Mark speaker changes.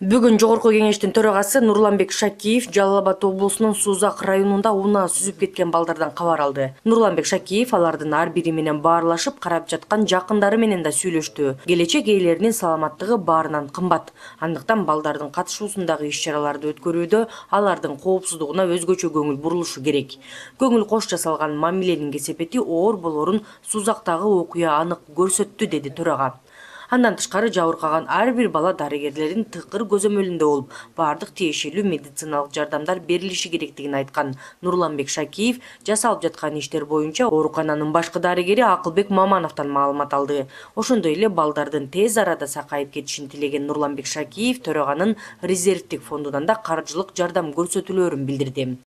Speaker 1: бүгүн жогорку кеңештин төрагасы нурланбек шакиев жалал абад облусунун сузак районунда унаа сүзүп кеткен балдардан кабар алды. Нурланбек шакиев алардын ар бири менен баарлашып карап жаткан жакындары менен да сүйлөштү. Келечек ээлеринин саламаттыгы баарынан кымбат. Андыктан балдардын катышуусундагы иш чараларды өткөрүүдө алардын коопсуздугуна өзгөчө көңүл бурулушу керек. Көңүл кош жасалган мамиленин кесепети оор болорун сузактагы окуя анык көрсөттү деди төрага андан тышкары жабыркаган ар бир бала дарыгерлердин тыкыр көзөмөлүндө болуп баардык тиешелүү медициналык жардамдар берилиши керектигин айткан. Нурланбек шакиев жасалып жаткан иштер боюнча оорукананын башкы дарыгери акылбек мамановдон маалымат алды. Ошондой эле балдардын тез арада сакайып кетишин тилеген нурланбек шакиев төраганын резервдик фондунан да каржылык жардам көрсөтүлөөрүн билдирди